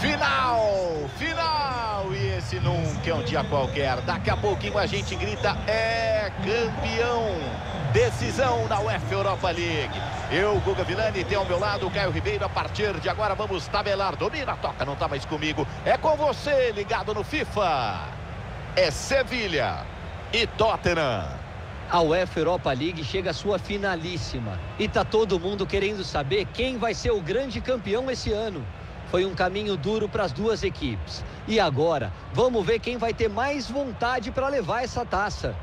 Final, final, e esse nunca é um dia qualquer. Daqui a pouquinho a gente grita, é campeão. Decisão da UEFA Europa League. Eu, Guga Vilani, tenho ao meu lado o Caio Ribeiro. A partir de agora vamos tabelar. Domina, toca, não tá mais comigo. É com você, ligado no FIFA. É Sevilha e Tottenham. A UEFA Europa League chega à sua finalíssima. E tá todo mundo querendo saber quem vai ser o grande campeão esse ano. Foi um caminho duro para as duas equipes. E agora, vamos ver quem vai ter mais vontade para levar essa taça.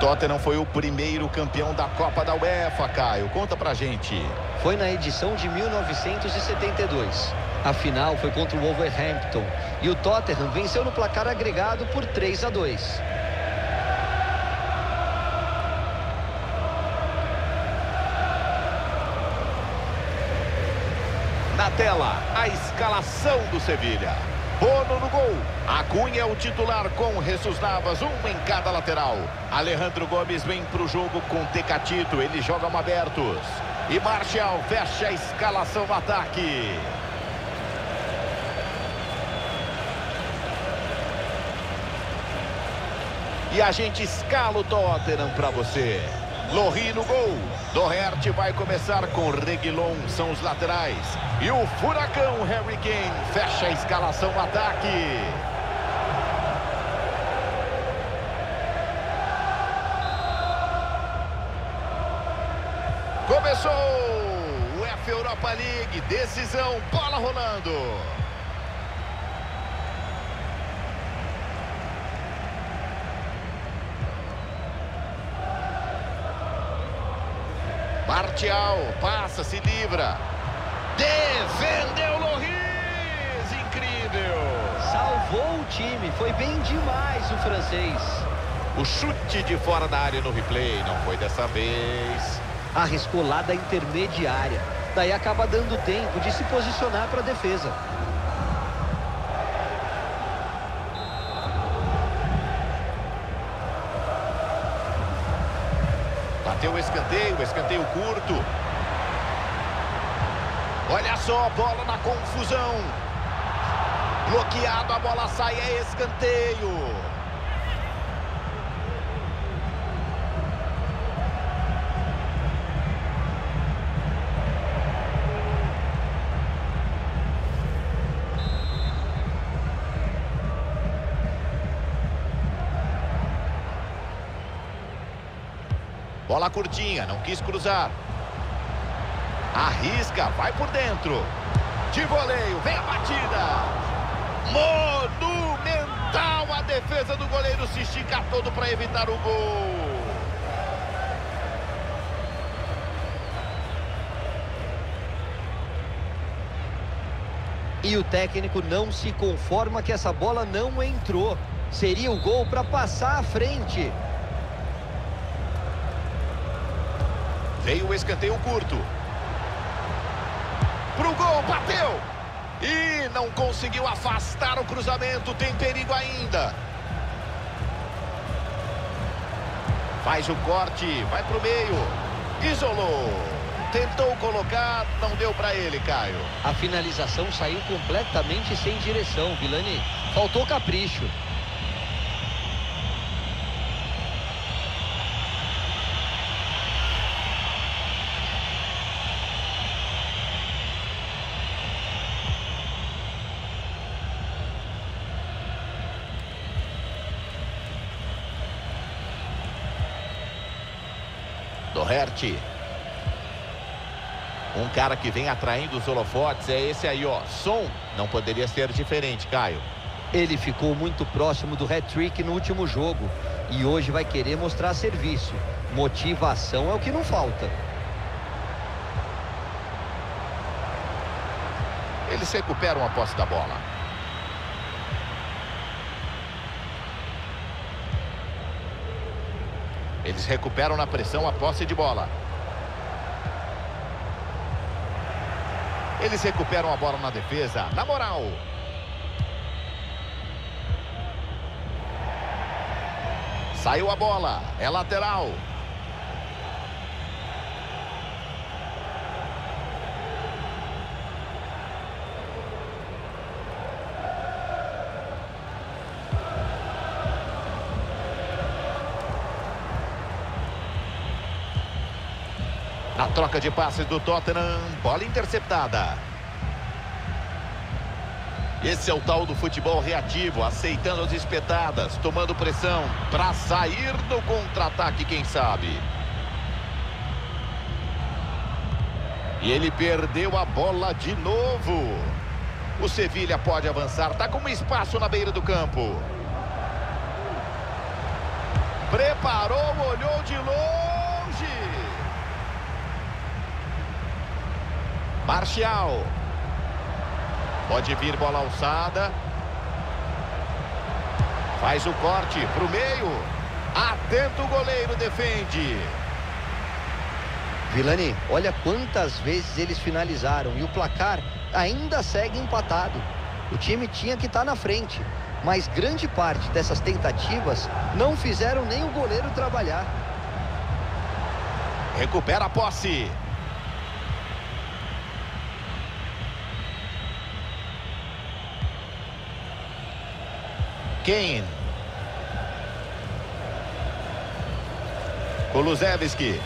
Tottenham foi o primeiro campeão da Copa da UEFA, Caio. Conta pra gente. Foi na edição de 1972. A final foi contra o Wolverhampton e o Tottenham venceu no placar agregado por 3 a 2. Na tela, a escalação do Sevilha. Bono no gol. Acunha é o titular com Jesus Navas, um em cada lateral. Alejandro Gomes vem para o jogo com Tecatito, eles jogam abertos. E Martial fecha a escalação no ataque. E a gente escala o Tottenham para você. Lohri no gol. Doherty vai começar com Reguilon, são os laterais. E o furacão Harry Kane fecha a escalação no ataque. Europa League, decisão, bola rolando. Martial, passa, se livra. Defendeu Loris, incrível. Salvou o time, foi bem demais o francês. O chute de fora da área no replay, não foi dessa vez. Arriscou lá da intermediária. Daí acaba dando tempo de se posicionar para a defesa. Bateu o escanteio, escanteio curto. Olha só, bola na confusão. Bloqueado, a bola sai, é escanteio. Bola curtinha, não quis cruzar. Arrisca, vai por dentro. De voleio, vem a batida. Monumental a defesa do goleiro se estica todo para evitar o gol. E o técnico não se conforma que essa bola não entrou. Seria o gol para passar à frente. Veio o escanteio curto. Pro gol, bateu! E não conseguiu afastar o cruzamento, tem perigo ainda. Faz o corte, vai pro meio. Isolou. Tentou colocar, não deu para ele, Caio. A finalização saiu completamente sem direção, Vilani. Faltou capricho. Doherty. Um cara que vem atraindo os holofotes é esse aí, ó. Som não poderia ser diferente, Caio. Ele ficou muito próximo do hat-trick no último jogo. e hoje vai querer mostrar serviço. Motivação é o que não falta. Eles recuperam a posse da bola. Eles recuperam na pressão a posse de bola. Eles recuperam a bola na defesa. Na moral. Saiu a bola. É lateral. Troca de passes do Tottenham, bola interceptada. Esse é o tal do futebol reativo, aceitando as espetadas, tomando pressão para sair do contra-ataque, quem sabe. E ele perdeu a bola de novo. O Sevilha pode avançar, tá com um espaço na beira do campo. Preparou, olhou de longe. Marcial. Pode vir bola alçada. Faz o corte para o meio. Atento o goleiro, defende. Vilani, olha quantas vezes eles finalizaram e o placar ainda segue empatado. O time tinha que estar tá na frente, mas grande parte dessas tentativas não fizeram nem o goleiro trabalhar. Recupera a posse. Kane. Kulusevski.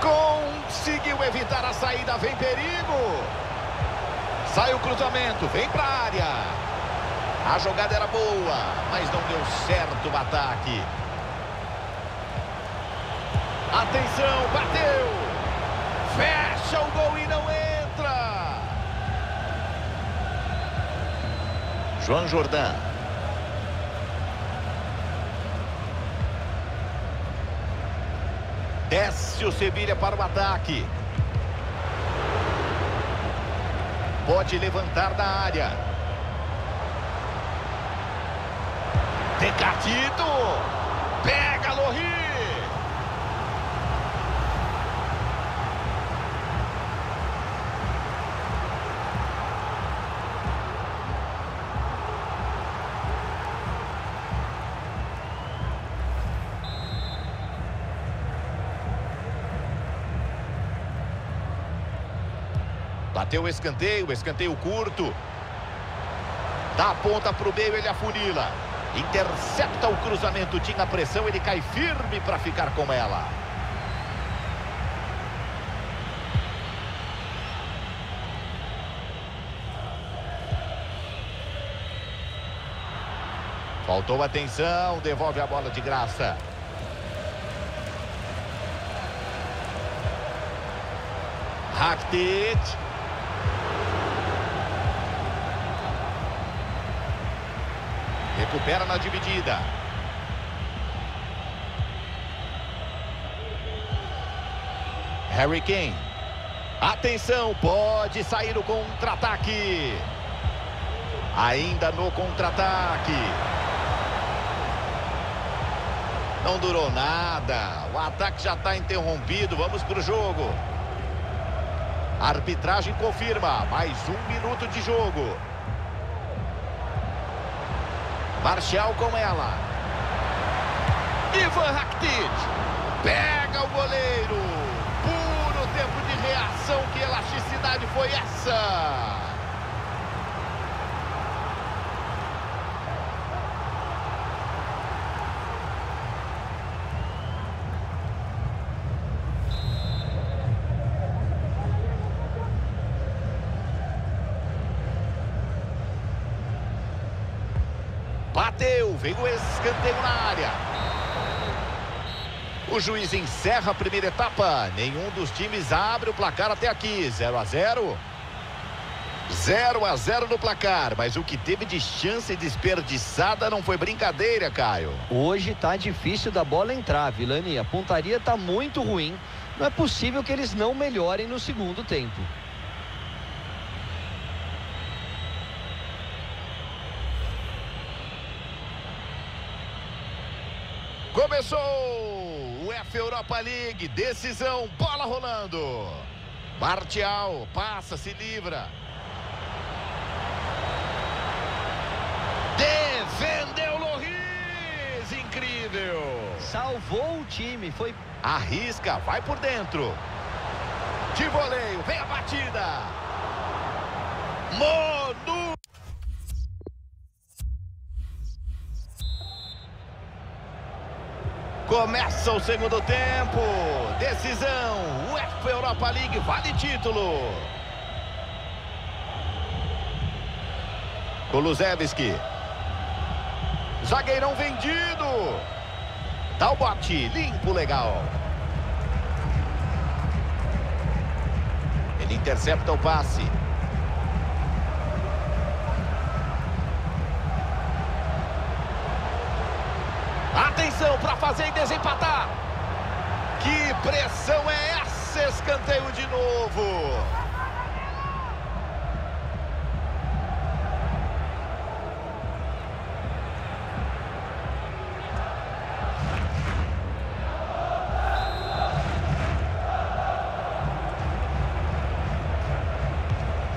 Conseguiu evitar a saída, vem perigo. Sai o cruzamento, vem para a área. A jogada era boa, mas não deu certo o ataque. Atenção, bateu. Fecha o gol e não entra. João Jordan. Desce o Sevilha para o ataque. Pode levantar da área. Decatito. Pega Lohri. Bateu o escanteio, escanteio curto. Dá a ponta para o meio, ele afunila. Intercepta o cruzamento, tinha pressão, ele cai firme para ficar com ela. Faltou atenção, devolve a bola de graça. Rakitic. Recupera na dividida. Harry Kane. Atenção, pode sair o contra-ataque. Ainda no contra-ataque. Não durou nada. O ataque já está interrompido. Vamos para o jogo. A arbitragem confirma. Mais um minuto de jogo. Marcial com ela. Ivan Rakitic. Pega o goleiro. Puro tempo de reação. Que elasticidade foi essa? Bateu, o escanteio na área. O juiz encerra a primeira etapa. Nenhum dos times abre o placar até aqui. 0 a 0. 0 a 0 no placar, mas o que teve de chance desperdiçada não foi brincadeira, Caio. Hoje tá difícil da bola entrar, Vilani. A pontaria tá muito ruim. Não é possível que eles não melhorem no segundo tempo. F Europa League, decisão, bola rolando. Martial, passa, se livra. Defendeu Loris, incrível. Salvou o time, foi... Arrisca, vai por dentro. De voleio, vem a batida. Monu. Começa o segundo tempo. Decisão. UEFA Europa League vale título. Kulusevski. Zagueirão vendido. Dá o bote. Limpo, legal. Ele intercepta o passe. Atenção para fazer e desempatar. Que pressão é essa? Escanteio de novo.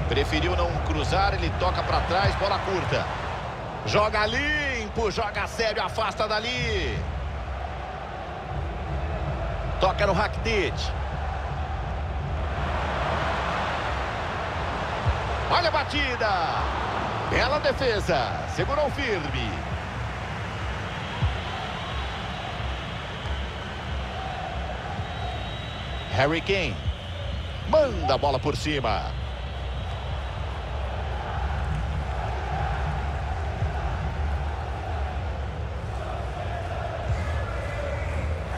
Preferiu não cruzar, ele toca para trás, bola curta. Joga limpo, joga sério, afasta dali. Toca no Rakitic. Olha a batida. Bela defesa. Segurou firme. Harry Kane. Manda a bola por cima.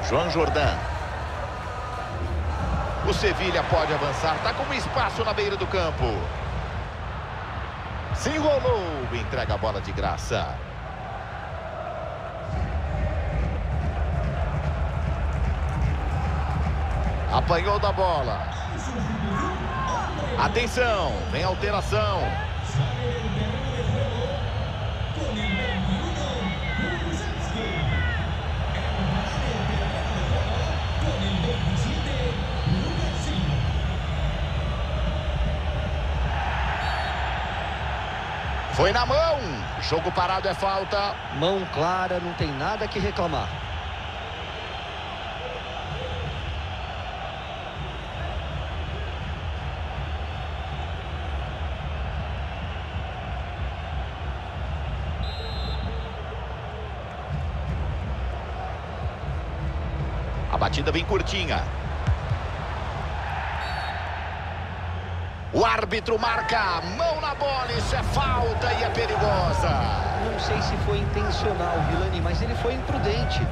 João Jordan. O Sevilha pode avançar, está com espaço na beira do campo. Se enrolou, entrega a bola de graça. Apanhou da bola. Atenção, vem alteração. Foi na mão. Jogo parado é falta. Mão clara, não tem nada que reclamar. A batida bem curtinha. O árbitro marca mão na bola, isso é falta e é perigosa. Não sei se foi intencional, Vilani, mas ele foi imprudente.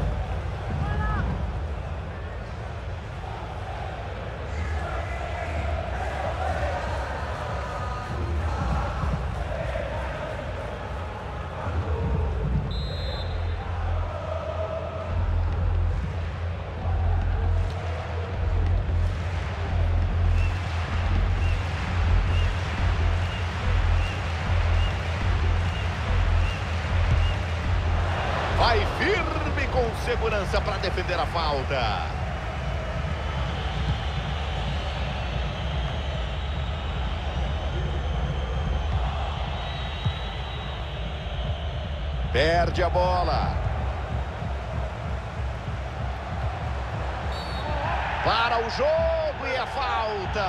Vai firme com segurança para defender a falta. Perde a bola. Para o jogo e a falta.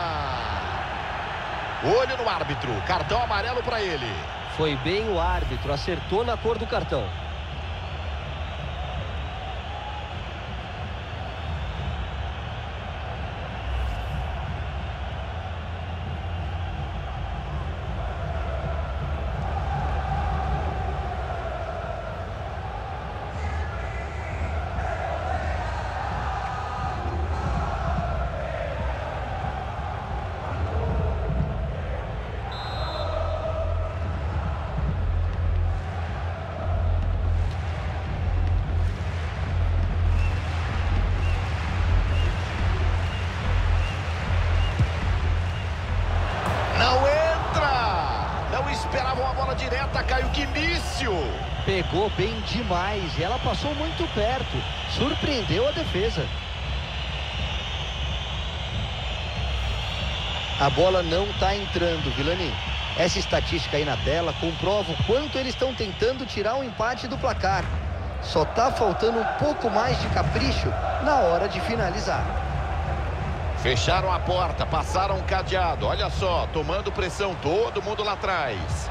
Olho no árbitro. Cartão amarelo para ele. Foi bem o árbitro, acertou na cor do cartão. Que míssil! Pegou bem demais e ela passou muito perto. Surpreendeu a defesa. A bola não está entrando, Vilani. Essa estatística aí na tela comprova o quanto eles estão tentando tirar o um empate do placar. Só está faltando um pouco mais de capricho na hora de finalizar. Fecharam a porta, passaram um cadeado. Olha só, tomando pressão todo mundo lá atrás.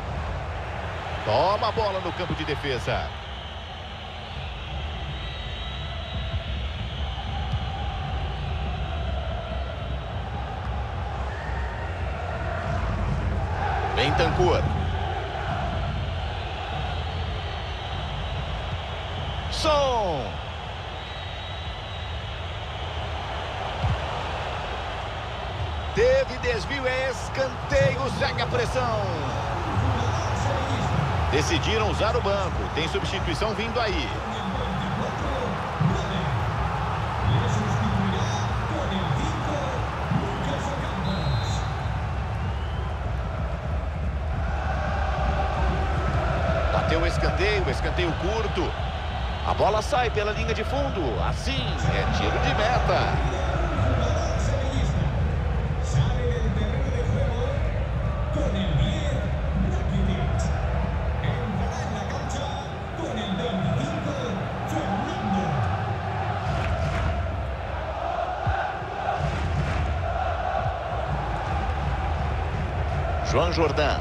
Toma a bola no campo de defesa. Bentancur. Som. Teve desvio, é escanteio, segue a pressão. Decidiram usar o banco. Tem substituição vindo aí. Bateu o escanteio, escanteio curto. A bola sai pela linha de fundo. Assim, é tiro de meta. João Jordan.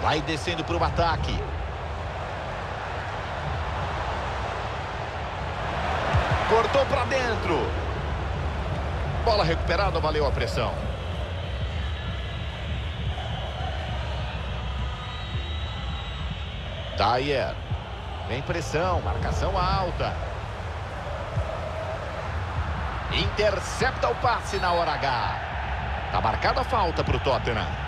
Vai descendo para o ataque. Cortou para dentro. Bola recuperada, valeu a pressão. Dyer. Vem pressão, marcação alta. Intercepta o passe na hora H. Tá marcada a falta para o Tottenham.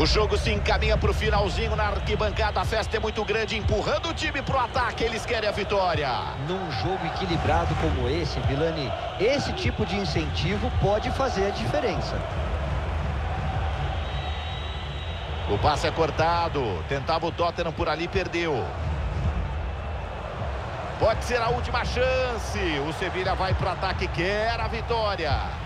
O jogo se encaminha para o finalzinho na arquibancada. A festa é muito grande, empurrando o time para o ataque. Eles querem a vitória. Num jogo equilibrado como esse, Vilani, esse tipo de incentivo pode fazer a diferença. O passe é cortado. Tentava o Tottenham por ali, perdeu. Pode ser a última chance. O Sevilha vai para o ataque, quer a vitória.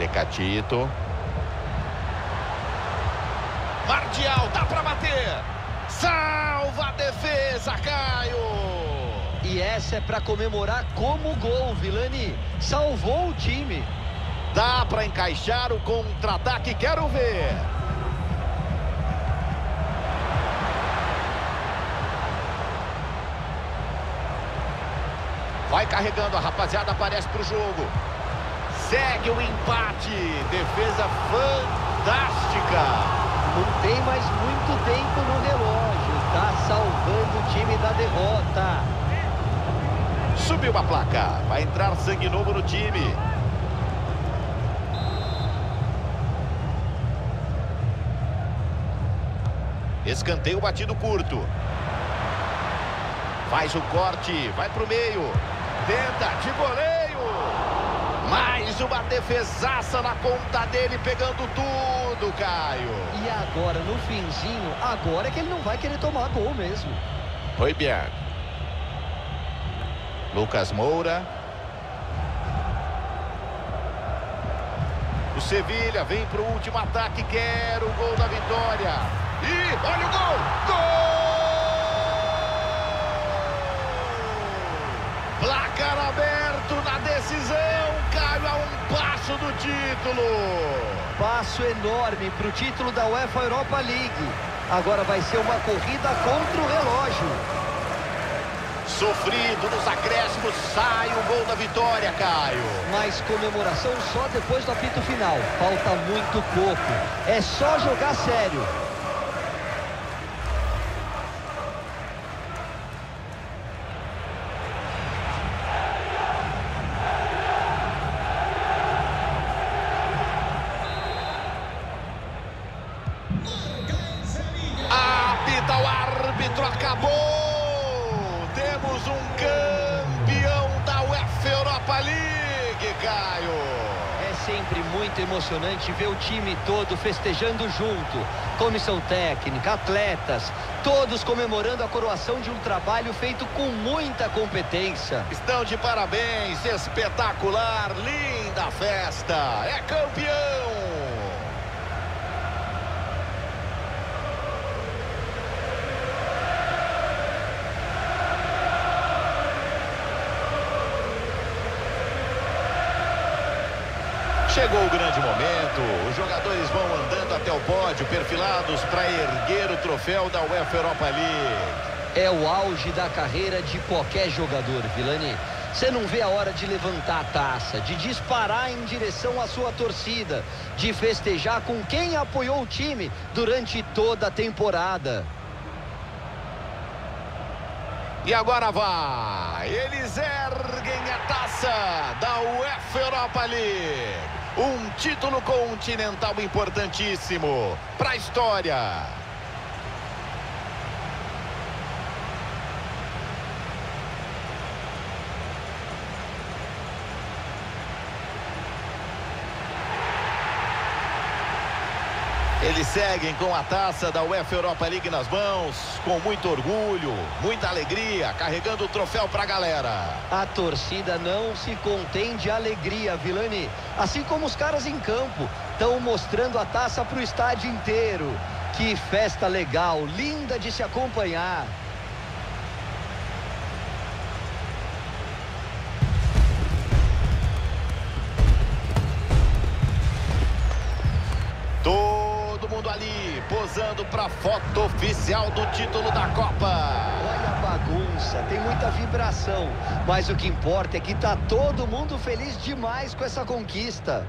Tecatito. Mardial, dá para bater. Salva a defesa, Caio. E essa é para comemorar como gol, Vilani. Salvou o time. Dá para encaixar o contra-ataque, quero ver. Vai carregando, a rapaziada aparece para o jogo. Segue o empate. Defesa fantástica. Não tem mais muito tempo no relógio. Está salvando o time da derrota. Subiu a placa. Vai entrar sangue novo no time. Escanteio batido curto. Faz o corte. Vai para o meio. Tenta de goleiro. Mais uma defesaça na conta dele, pegando tudo, Caio. E agora, no finzinho, agora é que ele não vai querer tomar gol mesmo. Foi Bier. Lucas Moura. O Sevilha vem para o último ataque, quer o gol da vitória. E olha o gol! Gol! Placar aberto na decisão a um passo do título. Passo enorme para o título da UEFA Europa League. Agora vai ser uma corrida contra o relógio. Sofrido nos acréscimos, sai o gol da vitória, Caio. Mas comemoração só depois do apito final. Falta muito pouco. É só jogar sério. temos um campeão da UEFA Europa League, Caio. É sempre muito emocionante ver o time todo festejando junto. Comissão técnica, atletas, todos comemorando a coroação de um trabalho feito com muita competência. Estão de parabéns, espetacular, linda festa. É campeão Chegou o grande momento. Os jogadores vão andando até o pódio, perfilados para erguer o troféu da UEFA Europa League. É o auge da carreira de qualquer jogador, Vilani. Você não vê a hora de levantar a taça, de disparar em direção à sua torcida, de festejar com quem apoiou o time durante toda a temporada. E agora vai! Eles erguem a taça da UEFA Europa League. Um título continental importantíssimo para a história. Eles seguem com a taça da UEFA Europa League nas mãos, com muito orgulho, muita alegria, carregando o troféu para a galera. A torcida não se contém de alegria, Vilani. Assim como os caras em campo, estão mostrando a taça para o estádio inteiro. Que festa legal, linda de se acompanhar. Posando para foto oficial do título da Copa. Olha a bagunça, tem muita vibração. Mas o que importa é que tá todo mundo feliz demais com essa conquista.